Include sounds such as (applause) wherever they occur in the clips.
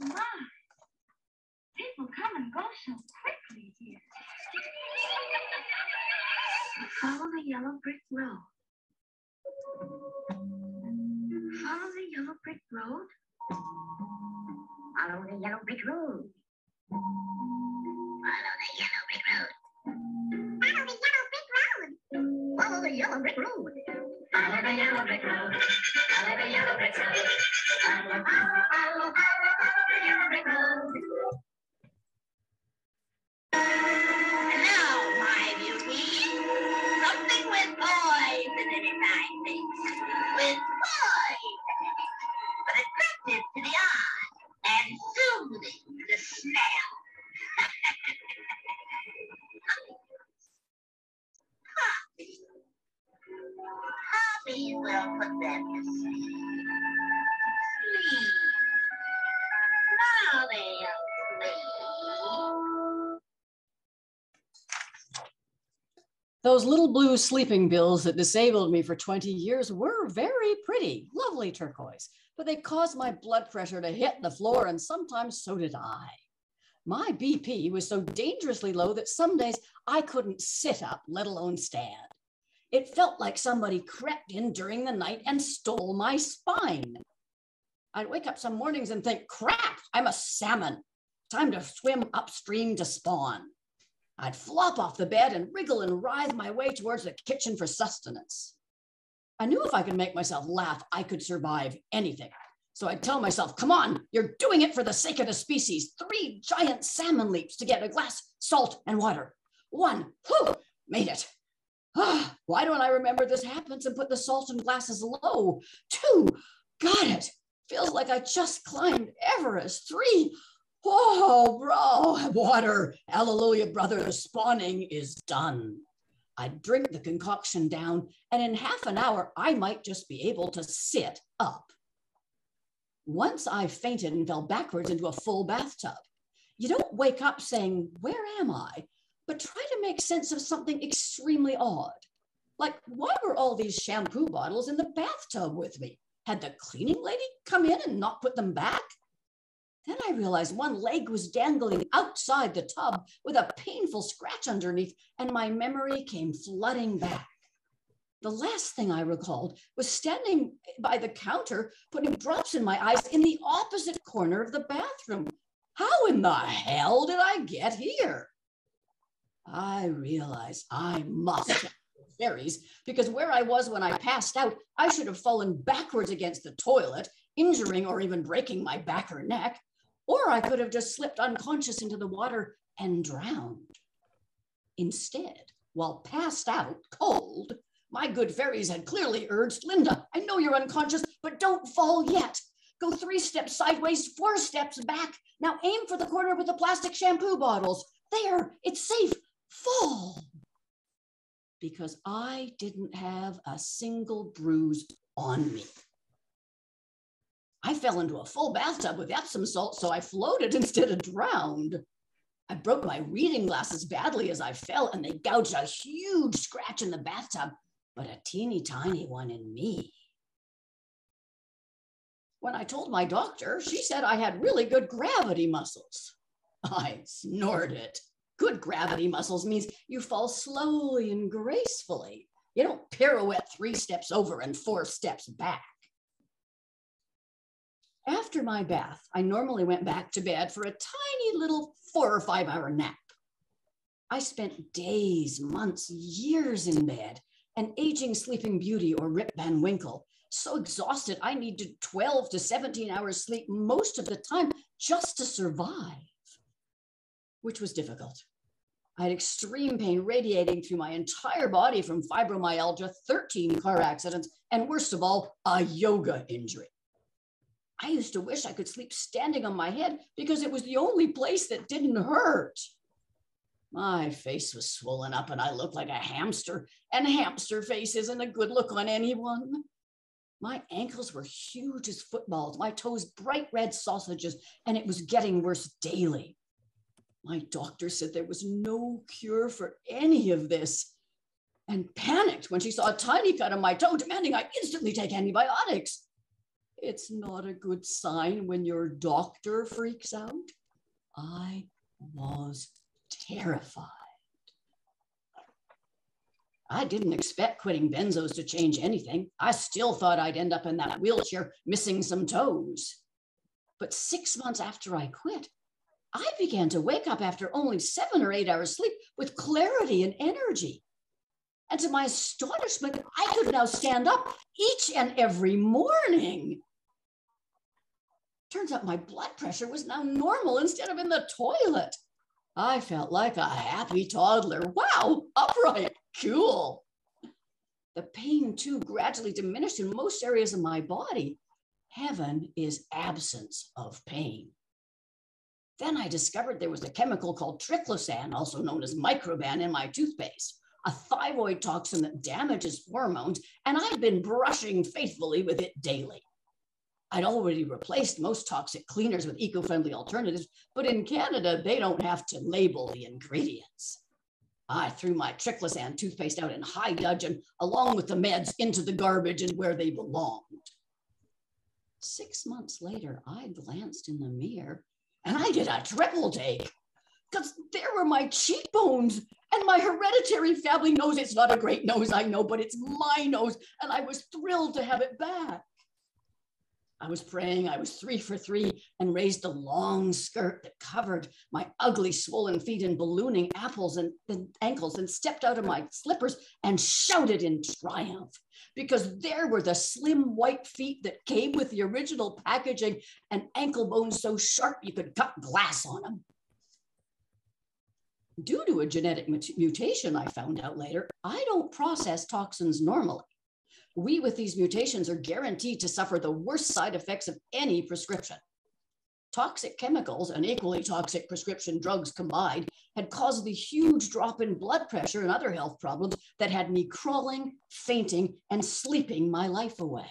My, people come and go so quickly here. Follow the yellow brick road. Follow the yellow brick road. Follow the yellow brick road. Follow the yellow brick road. Follow the yellow brick road. Follow the yellow brick road. Follow the yellow brick road. Follow the yellow brick road. Follow, follow, follow, follow, sleep. Those little blue sleeping pills that disabled me for 20 years were very pretty, lovely turquoise, but they caused my blood pressure to hit the floor, and sometimes so did I. My BP was so dangerously low that some days I couldn't sit up, let alone stand. It felt like somebody crept in during the night and stole my spine. I'd wake up some mornings and think, crap, I'm a salmon. Time to swim upstream to spawn. I'd flop off the bed and wriggle and writhe my way towards the kitchen for sustenance. I knew if I could make myself laugh, I could survive anything. So I'd tell myself, come on, you're doing it for the sake of the species. Three giant salmon leaps to get a glass, salt, and water. One, whew, made it. Ah, (gasps) why don't I remember this happens and put the salt and glasses low? Two, got it. Feels like I just climbed Everest. Three, oh, bro, water. Hallelujah, brother, the spawning is done. I'd drink the concoction down, and in half an hour, I might just be able to sit up. Once I fainted and fell backwards into a full bathtub. You don't wake up saying, Where am I? But try to make sense of something extremely odd. Like, why were all these shampoo bottles in the bathtub with me? Had the cleaning lady come in and not put them back? Then I realized one leg was dangling outside the tub with a painful scratch underneath, and my memory came flooding back. The last thing I recalled was standing by the counter, putting drops in my eyes in the opposite corner of the bathroom. How in the hell did I get here? I realize I must fairies because where I was when I passed out, I should have fallen backwards against the toilet, injuring or even breaking my back or neck, or I could have just slipped unconscious into the water and drowned. Instead, while passed out, cold, my good fairies had clearly urged Linda, I know you're unconscious, but don't fall yet. Go three steps sideways, four steps back. Now aim for the corner with the plastic shampoo bottles. There, it's safe fall because I didn't have a single bruise on me. I fell into a full bathtub with Epsom salt, so I floated (laughs) instead of drowned. I broke my reading glasses badly as I fell, and they gouged a huge scratch in the bathtub, but a teeny tiny one in me. When I told my doctor, she said I had really good gravity muscles. I snorted. Good gravity muscles means you fall slowly and gracefully. You don't pirouette three steps over and four steps back. After my bath, I normally went back to bed for a tiny little four or five hour nap. I spent days, months, years in bed, an aging sleeping beauty or Rip Van Winkle, so exhausted I needed 12 to 17 hours sleep most of the time just to survive which was difficult. I had extreme pain radiating through my entire body from fibromyalgia, 13 car accidents, and worst of all, a yoga injury. I used to wish I could sleep standing on my head because it was the only place that didn't hurt. My face was swollen up and I looked like a hamster, and hamster face isn't a good look on anyone. My ankles were huge as footballs, my toes bright red sausages, and it was getting worse daily. My doctor said there was no cure for any of this and panicked when she saw a tiny cut on my toe, demanding I instantly take antibiotics. it's not a good sign when your doctor freaks out. I was terrified. I didn't expect quitting benzos to change anything. I still thought I'd end up in that wheelchair missing some toes. But six months after I quit, I began to wake up after only seven or eight hours sleep with clarity and energy. And to my astonishment, I could now stand up each and every morning. Turns out my blood pressure was now normal instead of in the toilet. I felt like a happy toddler. Wow, upright, cool. The pain, too, gradually diminished in most areas of my body. Heaven is absence of pain. Then I discovered there was a chemical called triclosan, also known as microban, in my toothpaste, a thyroid toxin that damages hormones, and I'd been brushing faithfully with it daily. I'd already replaced most toxic cleaners with eco-friendly alternatives, but in Canada, they don't have to label the ingredients. I threw my triclosan toothpaste out in high dudgeon, along with the meds, into the garbage and where they belonged. Six months later, I glanced in the mirror and I did a triple take because there were my cheekbones and my hereditary family nose. It's not a great nose, I know, but it's my nose. And I was thrilled to have it back. I was praying, I was three for three, and raised a long skirt that covered my ugly swollen feet and ballooning apples and, and, ankles, and stepped out of my slippers and shouted in triumph because there were the slim white feet that came with the original packaging and ankle bones so sharp you could cut glass on them. Due to a genetic mutation, I found out later, I don't process toxins normally we with these mutations are guaranteed to suffer the worst side effects of any prescription. Toxic chemicals and equally toxic prescription drugs combined had caused the huge drop in blood pressure and other health problems that had me crawling, fainting, and sleeping my life away.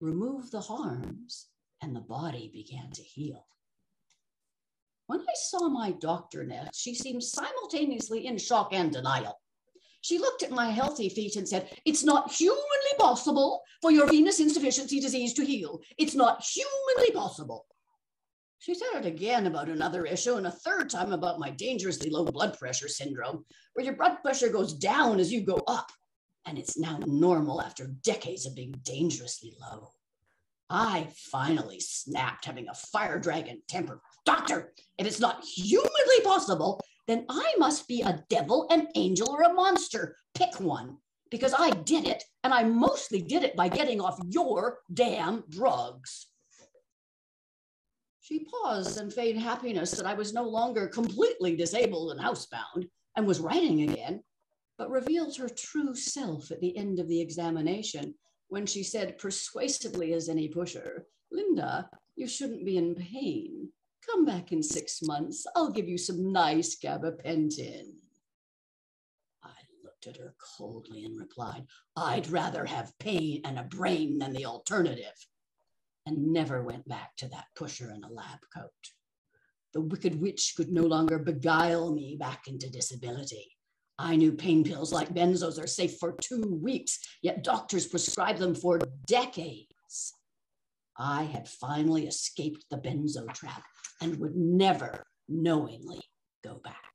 Remove the harms, and the body began to heal. When I saw my doctor next, she seemed simultaneously in shock and denial. She looked at my healthy feet and said, It's not humanly possible for your venous insufficiency disease to heal. It's not humanly possible. She said it again about another issue and a third time about my dangerously low blood pressure syndrome, where your blood pressure goes down as you go up. And it's now normal after decades of being dangerously low. I finally snapped, having a fire dragon temper. Doctor, if it's not humanly possible, then I must be a devil, an angel, or a monster. Pick one, because I did it, and I mostly did it by getting off your damn drugs. She paused and feigned happiness that I was no longer completely disabled and housebound and was writing again, but revealed her true self at the end of the examination when she said persuasively as any pusher, Linda, you shouldn't be in pain. Come back in six months. I'll give you some nice gabapentin. I looked at her coldly and replied, I'd rather have pain and a brain than the alternative. And never went back to that pusher in a lab coat. The wicked witch could no longer beguile me back into disability. I knew pain pills like benzos are safe for two weeks, yet doctors prescribe them for decades. I had finally escaped the benzo trap and would never knowingly go back.